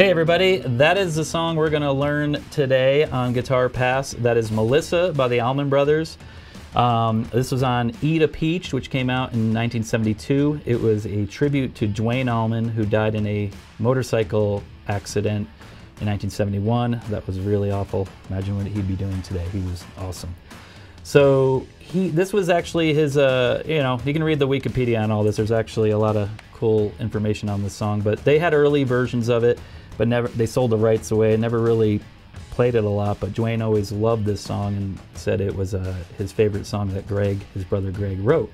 Hey everybody, that is the song we're going to learn today on Guitar Pass. That is Melissa by the Allman Brothers. Um, this was on Eat a Peach, which came out in 1972. It was a tribute to Duane Allman, who died in a motorcycle accident in 1971. That was really awful. Imagine what he'd be doing today. He was awesome. So he, this was actually his, uh, you know, you can read the Wikipedia on all this. There's actually a lot of cool information on this song, but they had early versions of it, but never, they sold the rights away, never really played it a lot, but Duane always loved this song and said it was uh, his favorite song that Gregg, his brother Gregg, wrote.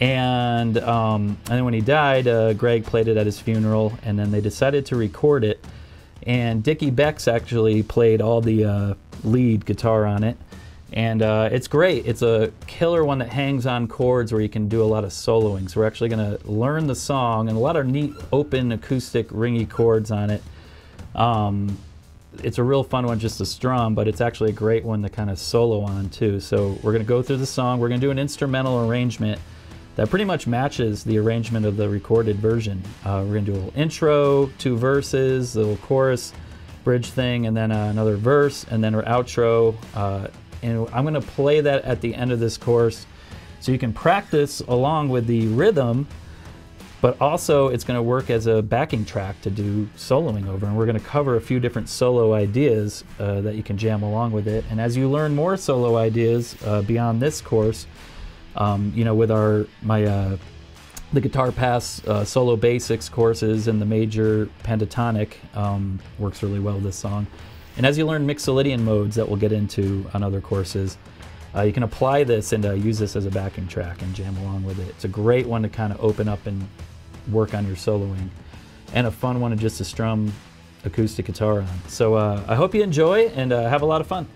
And, um, and then when he died, uh, Gregg played it at his funeral, and then they decided to record it. And Dickey Betts actually played all the uh, lead guitar on it. And uh, it's great. It's a killer one that hangs on chords where you can do a lot of soloing. So we're actually going to learn the song and a lot of neat open acoustic ringy chords on it. Um, it's a real fun one just to strum, but it's actually a great one to kind of solo on too. So we're going to go through the song. We're going to do an instrumental arrangement that pretty much matches the arrangement of the recorded version. Uh, we're going to do a little intro, two verses, a little chorus, bridge thing, and then uh, another verse, and then our outro. Uh, and I'm going to play that at the end of this course so you can practice along with the rhythm but also it's going to work as a backing track to do soloing over and we're going to cover a few different solo ideas uh, that you can jam along with it and as you learn more solo ideas uh, beyond this course um, you know with our my uh, the guitar pass uh, solo basics courses and the major pentatonic um, works really well this song and as you learn mixolydian modes that we'll get into on other courses uh, you can apply this and uh, use this as a backing track and jam along with it. It's a great one to kind of open up and work on your soloing and a fun one to just to strum acoustic guitar on. So uh, I hope you enjoy and uh, have a lot of fun.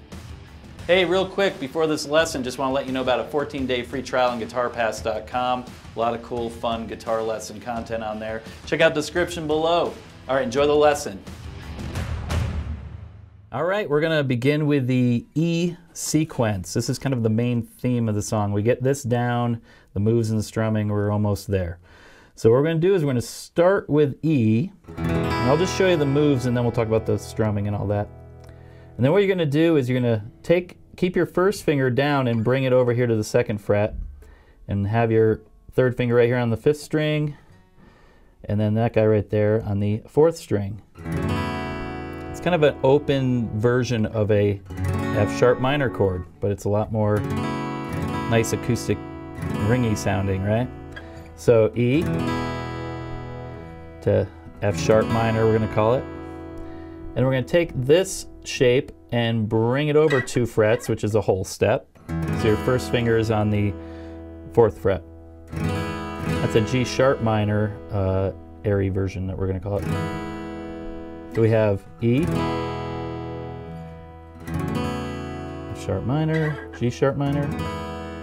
Hey, real quick, before this lesson, just want to let you know about a 14-day free trial on GuitarPass.com. A lot of cool, fun guitar lesson content on there. Check out the description below. All right, enjoy the lesson. All right, we're going to begin with the E sequence. This is kind of the main theme of the song. We get this down, the moves and the strumming, we're almost there. So what we're going to do is we're going to start with E. And I'll just show you the moves and then we'll talk about the strumming and all that. And then what you're going to do is you're going to take, keep your first finger down and bring it over here to the second fret and have your third finger right here on the fifth string and then that guy right there on the fourth string. It's kind of an open version of a F sharp minor chord, but it's a lot more nice acoustic ringy sounding, right? So E to F sharp minor, we're to call it. And we're to take this shape and bring it over two frets, which is a whole step. So your first finger is on the fourth fret. That's a G sharp minor uh, airy version that we're to call it. So we have E, F sharp minor, G sharp minor,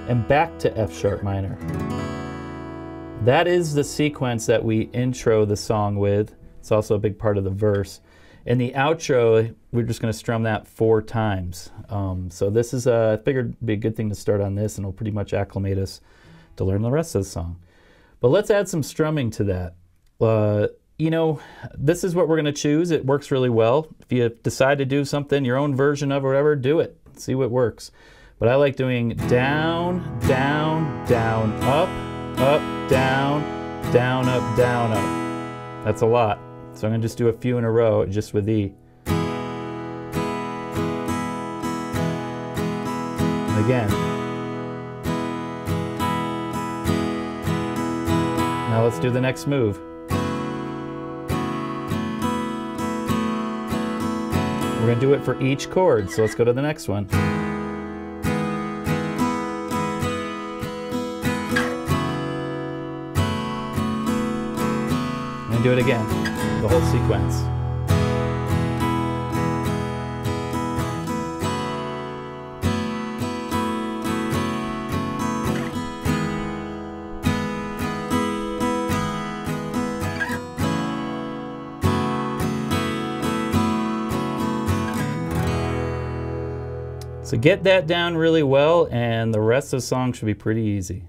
and back to F sharp minor. That is the sequence that we intro the song with. It's also a big part of the verse. In the outro, we're just going to strum that four times. Um, so this is, a, I figured it'd be a good thing to start on this and it'll pretty much acclimate us to learn the rest of the song. But let's add some strumming to that. Uh, you know, this is what we're going to choose. It works really well. If you decide to do something, your own version of whatever, do it. See what works. But I like doing down, down, down, up, up, down, down, up, down, up. That's a lot. So I'm to just do a few in a row just with E. Again. Now let's do the next move. We're going to do it for each chord, so let's go to the next one. Do it again, the whole sequence. So get that down really well and the rest of the song should be pretty easy.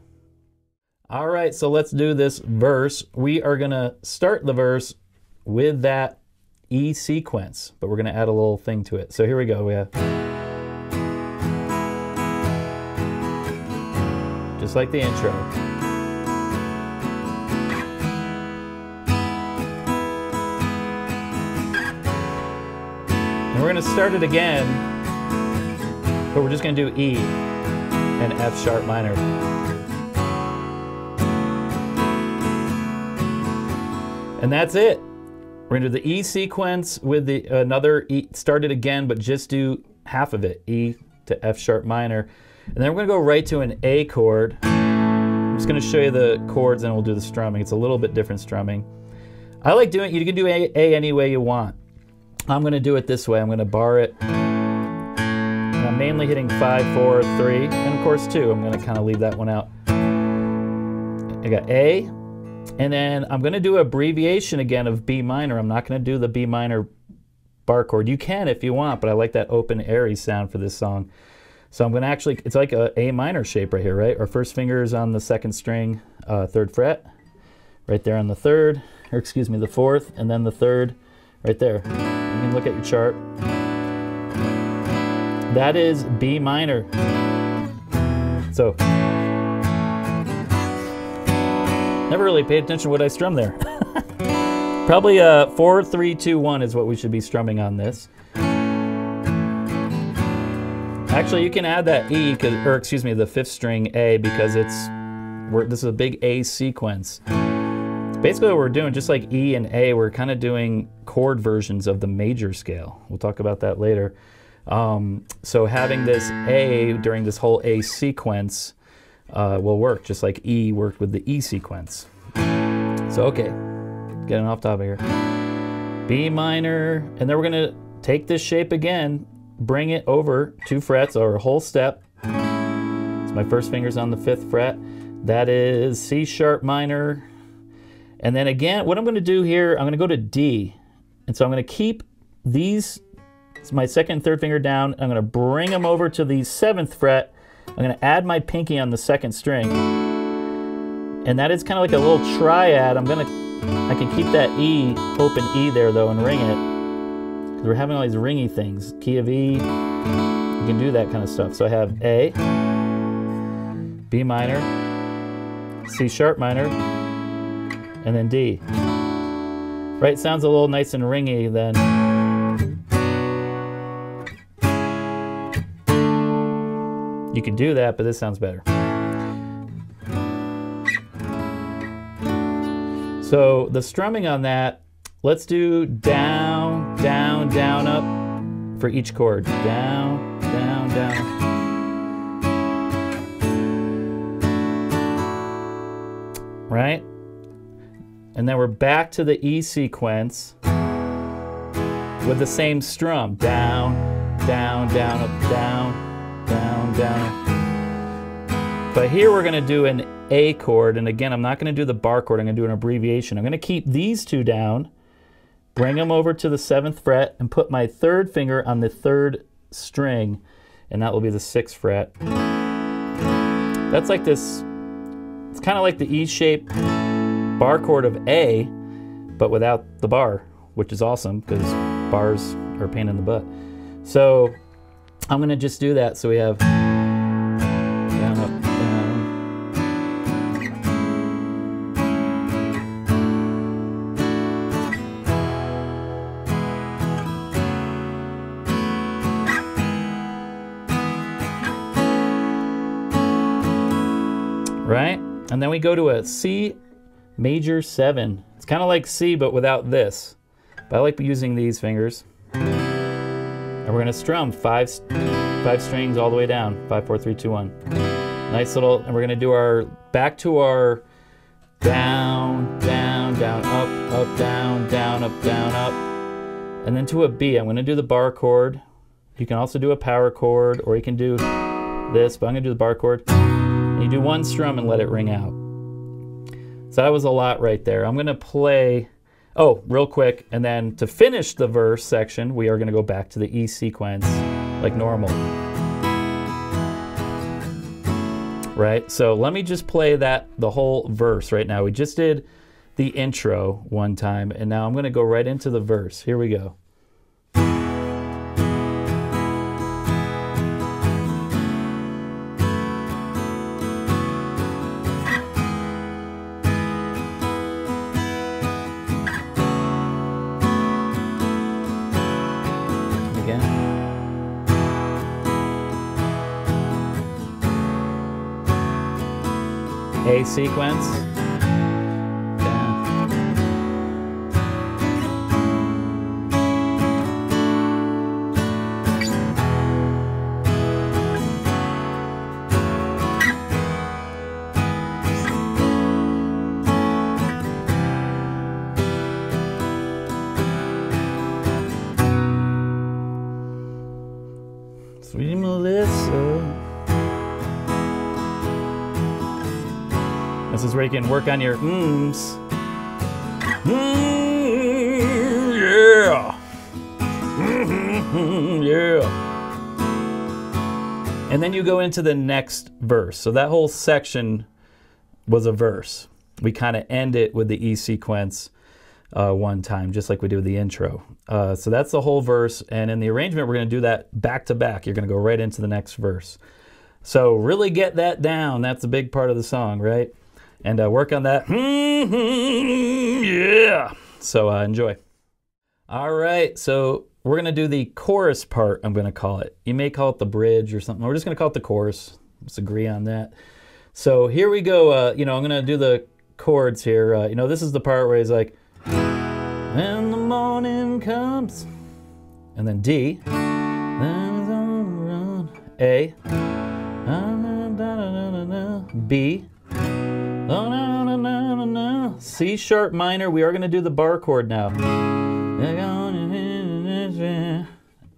Right, so let's do this verse. We are going to start the verse with that E sequence, but we're going to add a little thing to it. So here we go. We have just like the intro. And we're going to start it again, but we're just going to do E and F sharp minor. And that's it. We're gonna do the E sequence with the another E, start it again, but just do half of it, E to F sharp minor. And then we're gonna go right to an A chord. I'm just gonna show you the chords and we'll do the strumming. It's a little bit different strumming. I like doing, you can do A, a any way you want. I'm gonna do it this way. I'm gonna bar it. And I'm mainly hitting five, four, three, and of course two. I'm gonna kind of leave that one out. I got A, and then I'm going to do an abbreviation again of B minor. I'm not going to do the B minor bar chord. You can if you want, but I like that open, airy sound for this song. So I'm going to actually, it's like a A minor shape right here, right? Our first finger is on the second string, uh, third fret, right there on the third, or excuse me, the fourth, and then the third right there. You can look at your chart. That is B minor. So Never really paid attention what I strummed there. Probably uh, four, three, two, one is what we should be strumming on this. Actually, you can add that E, or excuse me, the fifth string A, because it's we're, this is a big A sequence. Basically, what we're doing, just like E and A, we're kind of doing chord versions of the major scale. We'll talk about that later. Um, so having this A during this whole A sequence uh, will work, just like E worked with the E sequence. So, okay, getting off topic here. B minor, and then we're gonna take this shape again, bring it over two frets or a whole step. So my first finger's on the fifth fret. That is C sharp minor. And then again, what I'm gonna do here, I'm gonna go to D. And so I'm gonna keep these, It's my second and third finger down. I'm gonna bring them over to the seventh fret I'm to add my pinky on the second string. And that is kind of like a little triad. I'm to, I can keep that E, open E there though, and ring it. Because we're having all these ringy things. Key of E, you can do that kind of stuff. So I have A, B minor, C sharp minor, and then D. Right, sounds a little nice and ringy then. You could do that, but this sounds better. So the strumming on that, let's do down, down, down, up for each chord. Down, down, down. Right? And then we're back to the E sequence with the same strum. Down, down, down, up, down, down, down. But here we're going to do an A chord, and again, I'm not going to do the bar chord, I'm going to do an abbreviation. I'm going to keep these two down, bring them over to the seventh fret, and put my third finger on the third string, and that will be the sixth fret. That's like this, it's kind of like the E shape bar chord of A, but without the bar, which is awesome because bars are a pain in the butt. So I'm going to just do that so we have down, up. Right? And then we go to a C major 7. It's kind of like C but without this. But I like using these fingers. We're gonna strum five, five strings all the way down. Five, four, three, two, one. Nice little, and we're gonna do our, back to our down, down, down, up, up, down, down, up, down, up. And then to a B, I'm gonna do the bar chord. You can also do a power chord, or you can do this, but I'm gonna do the bar chord. And you do one strum and let it ring out. So that was a lot right there. I'm gonna play Oh, real quick, and then to finish the verse section, we are going to go back to the E sequence like normal. Right? So let me just play that, the whole verse right now. We just did the intro one time, and now I'm going to go right into the verse. Here we go. Sequence. Is where you can work on your mms. Mm, yeah. Mm-hmm, yeah. And then you go into the next verse. So that whole section was a verse. We kind of end it with the E sequence uh, one time, just like we do with the intro. Uh, so that's the whole verse. And in the arrangement, we're going to do that back to back. You're going to go right into the next verse. So really get that down. That's a big part of the song, right? And uh, work on that. yeah. So uh, enjoy. All right. So we're going to do the chorus part, I'm going to call it. You may call it the bridge or something. We're just going to call it the chorus. Let's agree on that. So here we go. Uh, you know, I'm going to do the chords here. Uh, you know, this is the part where he's like, when the morning comes, and then D, A, B, Oh, no, no, no, no, no. C sharp minor. We are going to do the bar chord now.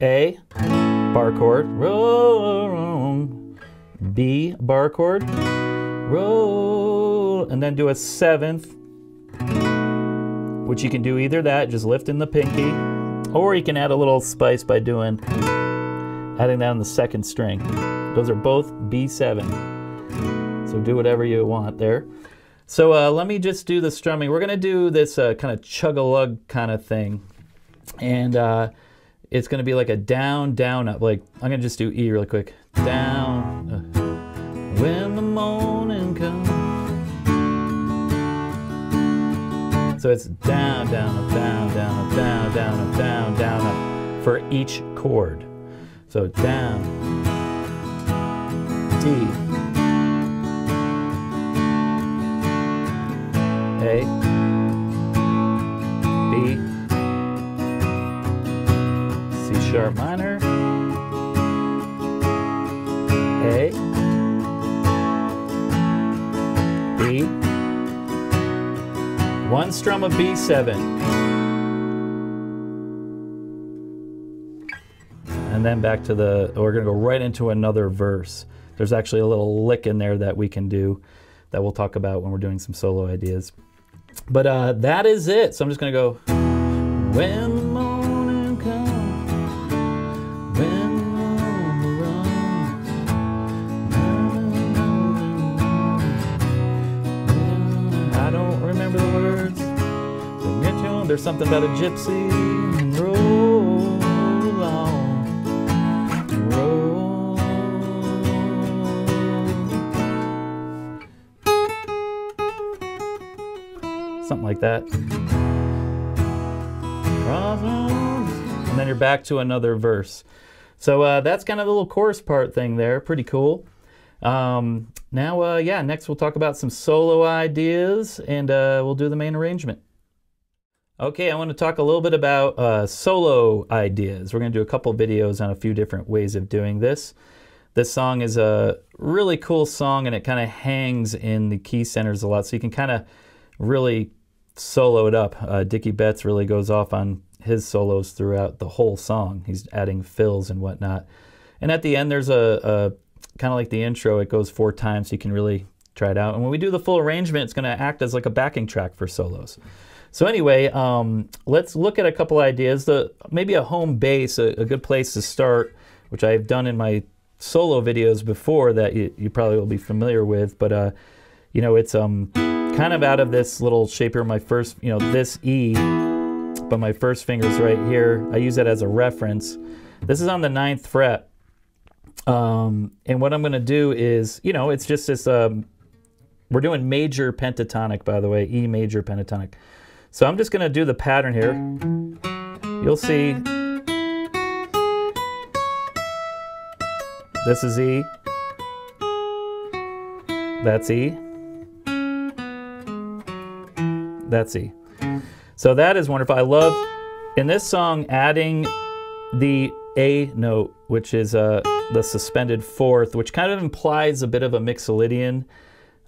A, bar chord. B, bar chord. Roll. And then do a seventh, which you can do either that, just lifting the pinky, or you can add a little spice by doing, adding that on the second string. Those are both B7. So do whatever you want there. So uh, let me just do the strumming. We're going to do this uh, kind of chug-a-lug kind of thing. And uh, it's going to be like a down, down, up. Like, I'm going to just do E really quick. Down, uh, when the morning comes. So it's down, down, up, down, down, up, down, down, up, down, down, up for each chord. So down, D, A, B, C sharp minor, A, B, one strum of B7. And then back to the, we're to go right into another verse. There's actually a little lick in there that we can do that we'll talk about when we're doing some solo ideas. But uh, that is it. So I'm just going to go, when the morning comes, when the runs, I don't remember the words. There's something about a gypsy. Something like that. And then you're back to another verse. So uh, that's kind of the little chorus part thing there. Pretty cool. Um, now, uh, yeah, next we'll talk about some solo ideas and uh, we'll do the main arrangement. Okay, I want to talk a little bit about uh, solo ideas. We're going to do a couple videos on a few different ways of doing this. This song is a really cool song and it kind of hangs in the key centers a lot, so you can kind of really solo it up. Uh, Dickey Betts really goes off on his solos throughout the whole song. He's adding fills and whatnot. And at the end, there's a, a kind of like the intro, it goes four times, so you can really try it out. And when we do the full arrangement, it's going to act as like a backing track for solos. So anyway, um, let's look at a couple ideas. The maybe a home base, a, a, good place to start, which I've done in my solo videos before that you, you probably will be familiar with. But uh, you know, it's um, kind of out of this little shape here, my first, you know, this E, but my first finger's right here. I use that as a reference. This is on the ninth fret. Um, and what I'm going to do is, you know, it's just this, um, we're doing major pentatonic, by the way, E major pentatonic. So I'm just going to do the pattern here. You'll see this is E, that's E, that's E. So that is wonderful. I love, in this song, adding the A note, which is uh, the suspended fourth, which kind of implies a bit of a Mixolydian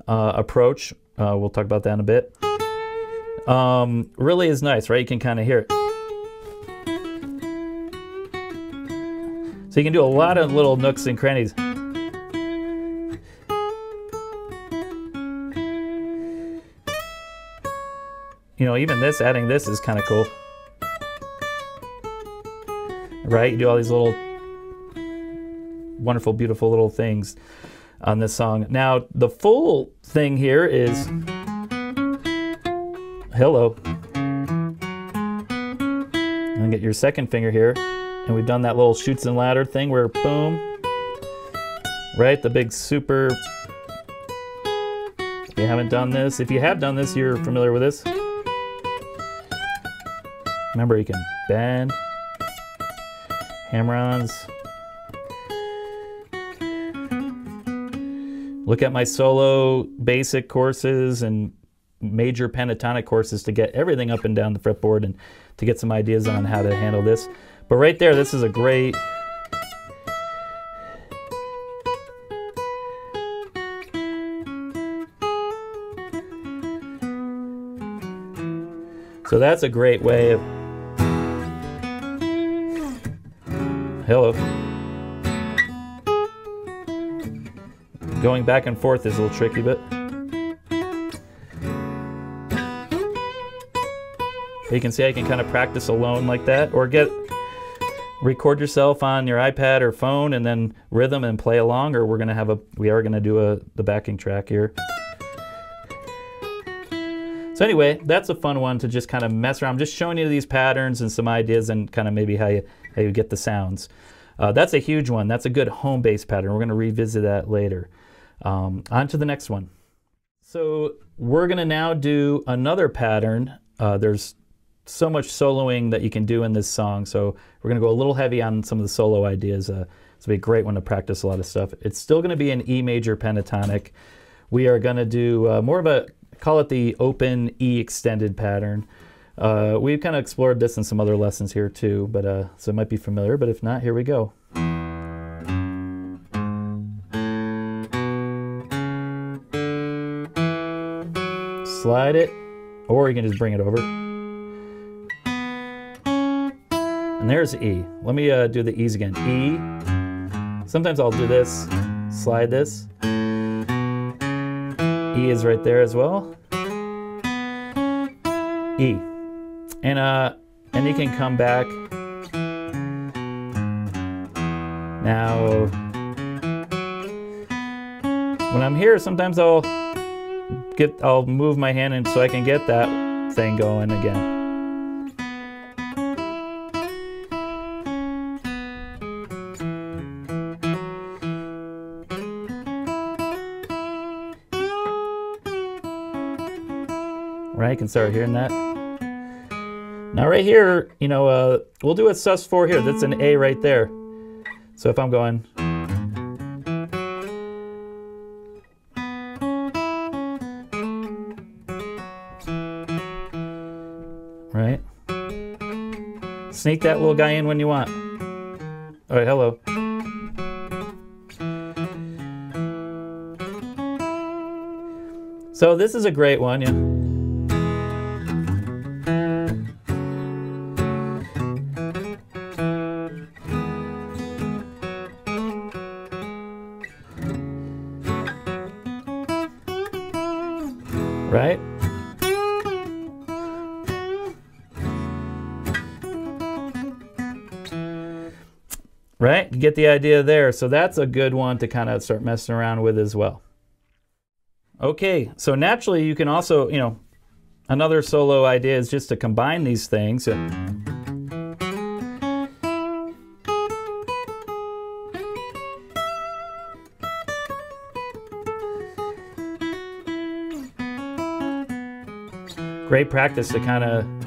uh, approach. Uh, we'll talk about that in a bit. Um, really is nice, right? You can kind of hear it. So you can do a lot of little nooks and crannies. You know, even this, adding this is kind of cool. Right? You do all these little wonderful, beautiful little things on this song. Now, the full thing here is hello. And get your second finger here. And we've done that little shoots and ladder thing where boom, right? The big super. If you haven't done this, if you have done this, you're familiar with this. Remember, you can bend, hammer-ons. Look at my solo basic courses and major pentatonic courses to get everything up and down the fretboard and to get some ideas on how to handle this. But right there, this is a great So that's a great way of Hello. Going back and forth is a little tricky, but you can see I can kind of practice alone like that or get record yourself on your iPad or phone and then rhythm and play along or we're going to have a we are going to do a the backing track here. So anyway, that's a fun one to just kind of mess around. I'm just showing you these patterns and some ideas and kind of maybe how you how you get the sounds. Uh, that's a huge one. That's a good home base pattern. We're going to revisit that later. Um, on to the next one. So we're going to now do another pattern. Uh, there's so much soloing that you can do in this song. So we're going to go a little heavy on some of the solo ideas. Uh, it's going to be a great one to practice a lot of stuff. It's still going to be an E major pentatonic. We are going to do uh, more of a, call it the open E extended pattern. Uh, we've kind of explored this in some other lessons here too, but uh, so it might be familiar, but if not, here we go. Slide it, or you can just bring it over. And there's E. Let me uh, do the E's again. E. Sometimes I'll do this, slide this. E is right there as well. E and uh and you can come back. Now when I'm here sometimes I'll get I'll move my hand in so I can get that thing going again. Right you can start hearing that now right here, you know, uh, we'll do a sus4 here. That's an A right there. So if I'm going... Right? Sneak that little guy in when you want. All right, hello. So this is a great one, yeah. Get the idea there. So that's a good one to kind of start messing around with as well. Okay, so naturally you can also, you know, another solo idea is just to combine these things. Great practice to kind of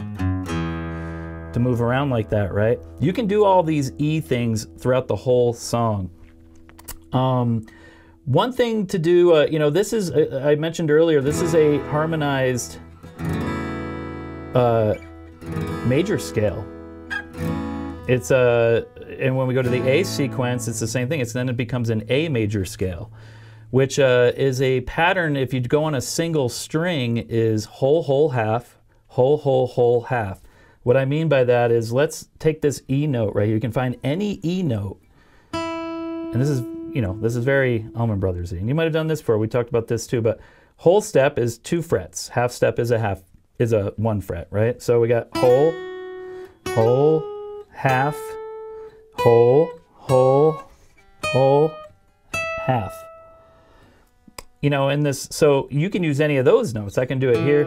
to move around like that, right? You can do all these E things throughout the whole song. Um, one thing to do, uh, you know, this is, uh, I mentioned earlier, this is a harmonized uh, major scale. It's a, uh, and when we go to the A sequence, it's the same thing. It's then it becomes an A major scale, which uh, is a pattern. If you go on a single string, is whole, whole, half, whole, whole, whole, half. What I mean by that is let's take this E note right here. You can find any E note, and this is you know, this is very Allman Brothers. And you might have done this before. We talked about this too, but whole step is two frets. Half step is a half is a one fret, right? So we got whole, whole, half, whole, whole, whole, half. You know, in this, so you can use any of those notes. I can do it here.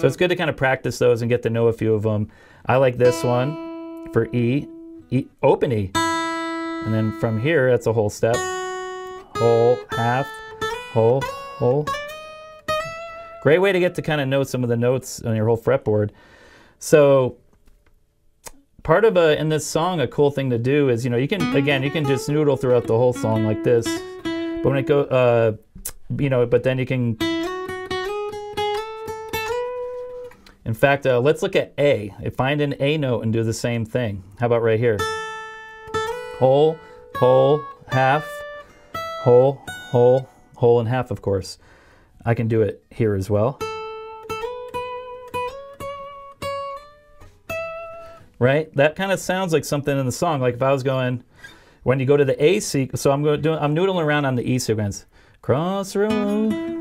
So it's good to kind of practice those and get to know a few of them. I like this one for E, e open E. And then from here, that's a whole step. Whole, half, whole, whole. Great way to get to kind of know some of the notes on your whole fretboard. So part of a, in this song, a cool thing to do is, you know, you can, again, you can just noodle throughout the whole song like this. But when it go, uh, you know, but then you can In fact, uh, let's look at A. Find an A note and do the same thing. How about right here? Whole, whole, half, whole, whole, whole, and half, of course. I can do it here as well. Right? That kind of sounds like something in the song. Like if I was going, when you go to the A sequence, so I'm going to do, I'm noodling around on the E sequence. Crossroad.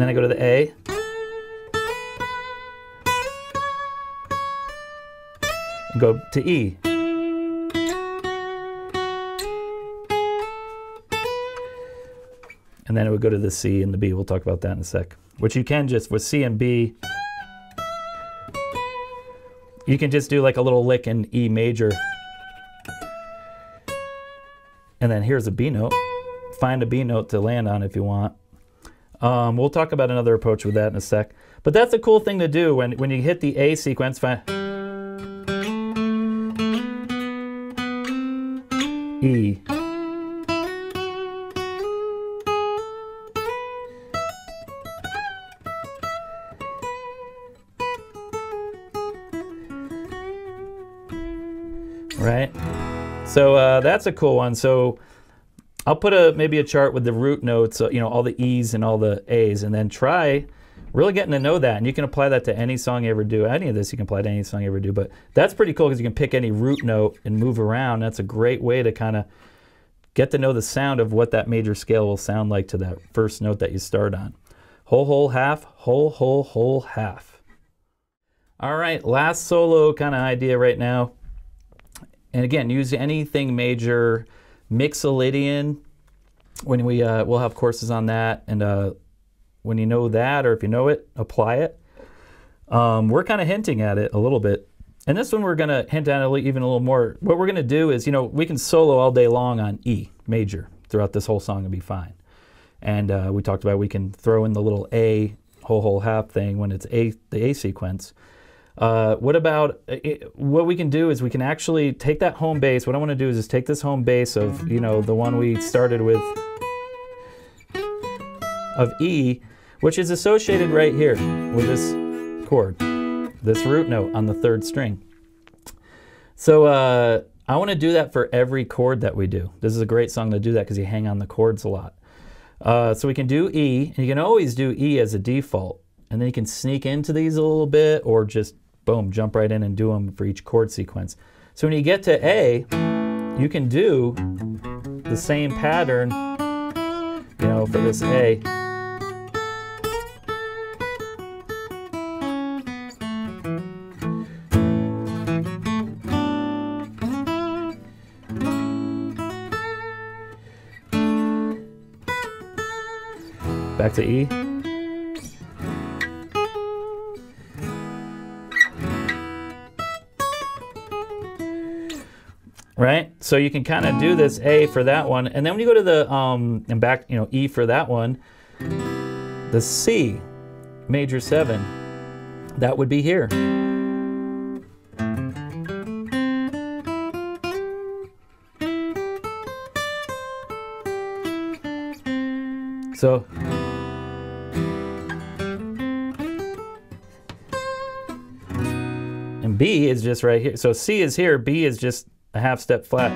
Then I go to the A. And go to E. And then it would go to the C and the B. We'll talk about that in a sec. Which you can just, with C and B, you can just do like a little lick in E major. And then here's a B note. Find a B note to land on if you want. Um, we'll talk about another approach with that in a sec. But that's a cool thing to do when, when you hit the A sequence. E. Right? So uh, that's a cool one. So I'll put a maybe a chart with the root notes, uh, you know, all the E's and all the A's, and then try really getting to know that. And you can apply that to any song you ever do. Any of this you can apply to any song you ever do. But that's pretty cool because you can pick any root note and move around. That's a great way to kind of get to know the sound of what that major scale will sound like to that first note that you start on. Whole, whole, half, whole, whole, whole, half. All right, last solo kind of idea right now. And again, use anything major Mixolydian, when we uh, we'll have courses on that, and uh, when you know that, or if you know it, apply it. Um, we're kind of hinting at it a little bit. And this one we're going to hint at it even a little more. What we're going to do is, you know, we can solo all day long on E major throughout this whole song and be fine. And uh, we talked about we can throw in the little A whole whole half thing when it's A the A sequence. Uh, what about uh, it, what we can do is we can actually take that home base. What I want to do is just take this home base of you know the one we started with of E, which is associated right here with this chord, this root note on the third string. So uh, I want to do that for every chord that we do. This is a great song to do that because you hang on the chords a lot. Uh, so we can do E, and you can always do E as a default. And then you can sneak into these a little bit or just boom, jump right in and do them for each chord sequence. So when you get to A, you can do the same pattern, you know, for this A. Back to E. So you can kind of do this A for that one. And then when you go to the, um, and back, you know, E for that one, the C, major seven, that would be here. So and B is just right here. So C is here, B is just a half step flat.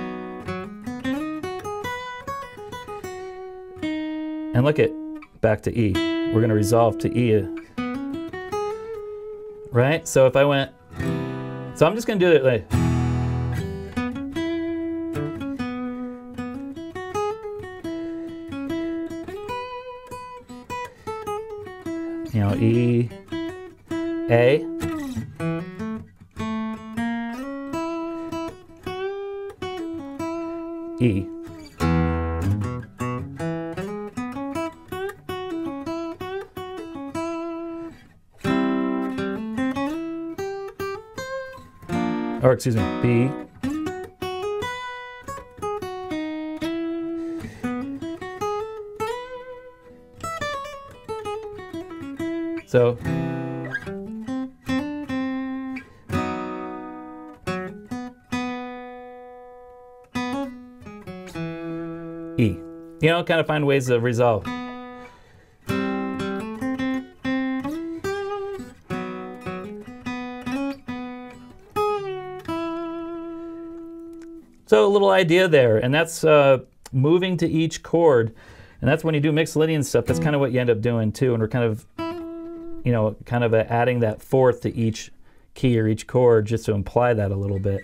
And look at back to E. We're going to resolve to E. Right? So if I went, so I'm just going to do it like, you know, E, A. E. Or excuse me, B. So You know, kind of find ways to resolve. So a little idea there, and that's uh, moving to each chord, and that's when you do Mixolydian stuff. That's kind of what you end up doing too, and we're kind of, you know, kind of uh, adding that fourth to each key or each chord just to imply that a little bit.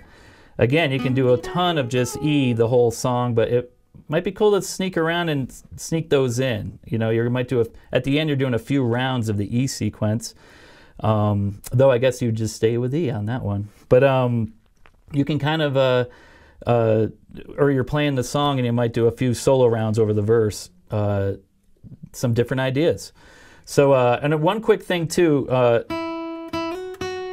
Again, you can do a ton of just E the whole song, but it might be cool to sneak around and sneak those in. You know, you might do a, at the end you're doing a few rounds of the E sequence. Um, though I guess you just stay with E on that one. But um, you can kind of, uh, uh, or you're playing the song and you might do a few solo rounds over the verse. Uh, some different ideas. So, uh, and one quick thing too. Uh,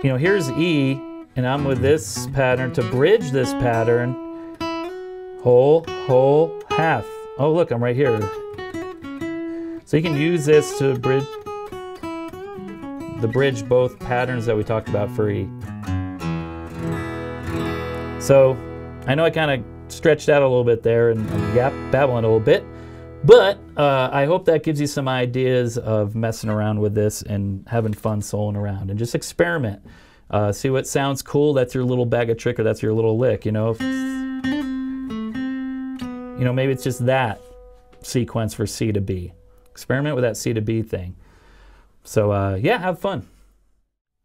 you know, here's E, and I'm with this pattern to bridge this pattern. Whole, whole, Oh, look, I'm right here. So you can use this to bridge the bridge both patterns that we talked about for E. So I know I kind of stretched out a little bit there and I'm gap babbling a little bit, but uh, I hope that gives you some ideas of messing around with this and having fun soloing around and just experiment. Uh, see what sounds cool. That's your little bag of trick or that's your little lick. You know, you know maybe it's just that sequence for C to B. Experiment with that C to B thing. So uh, yeah, have fun.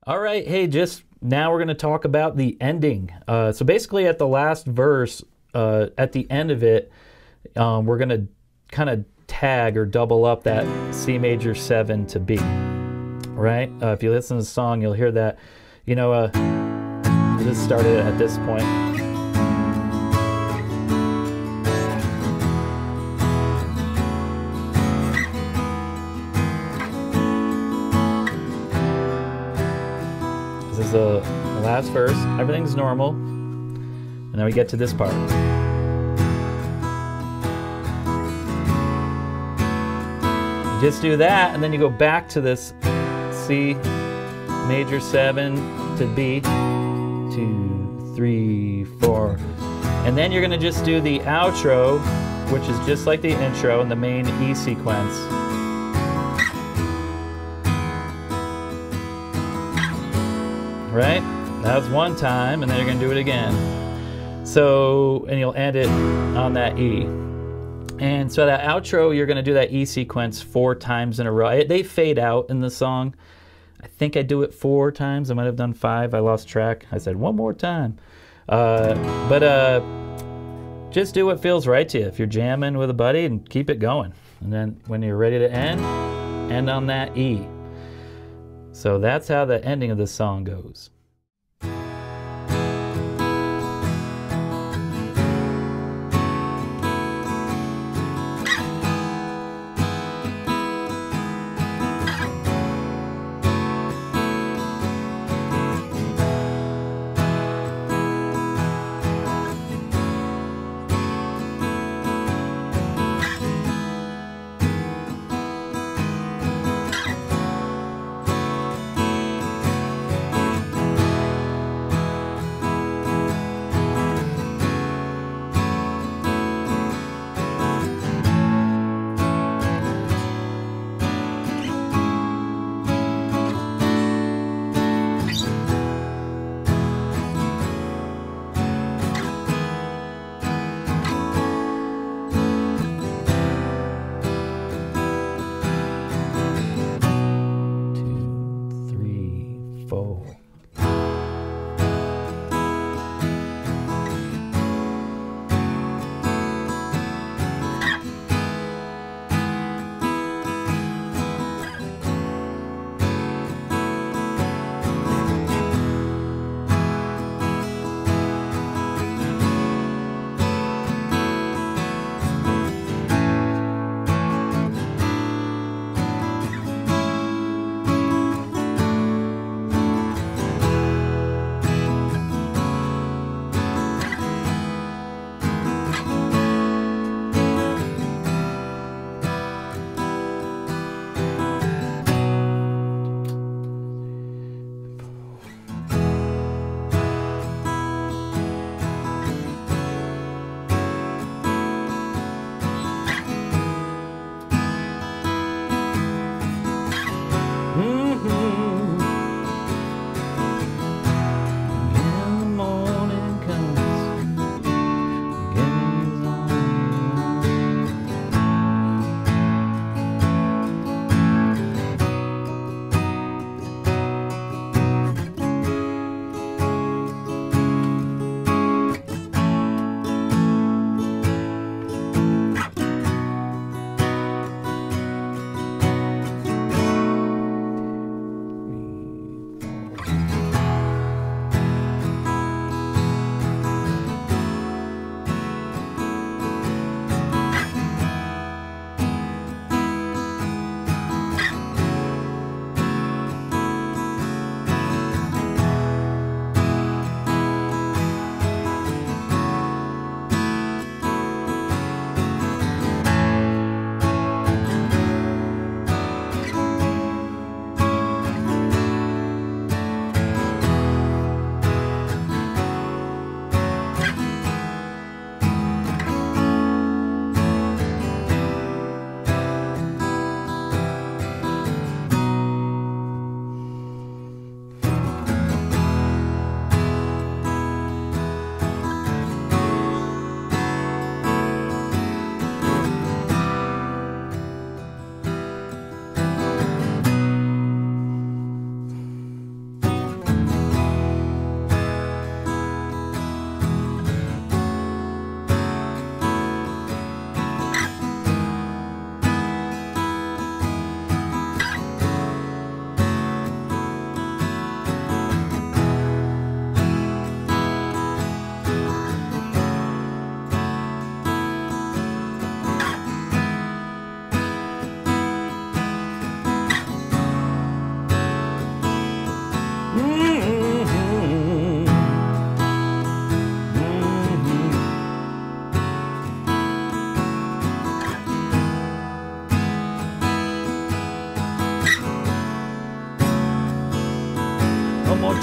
All right, hey, just now we're going to talk about the ending. Uh, so basically, at the last verse, uh, at the end of it, um, we're going to kind of tag or double up that C major 7 to B. Right? Uh, if you listen to the song, you'll hear that. You know, uh, this started at this point. The last verse. Everything's normal. And then we get to this part. just do that, and then you go back to this C major 7 to B. Two, three, four. And then you're going to just do the outro, which is just like the intro in the main E sequence. Right? That was one time, and then you're going to do it again. So, and you'll end it on that E. And so that outro, you're going to do that E sequence four times in a row. They fade out in the song. I think I do it four times. I might have done five. I lost track. I said one more time. Uh, but uh, just do what feels right to you. If you're jamming with a buddy, and keep it going. And then when you're ready to end, end on that E. So that's how the ending of the song goes.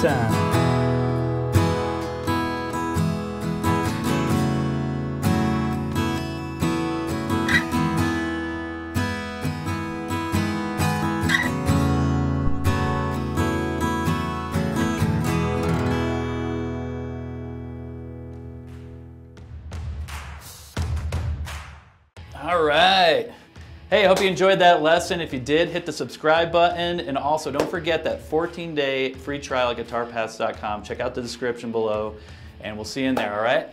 Time. Hey, hope you enjoyed that lesson. If you did, hit the subscribe button. And also, don't forget that 14 day free trial at guitarpass.com. Check out the description below, and we'll see you in there, all right?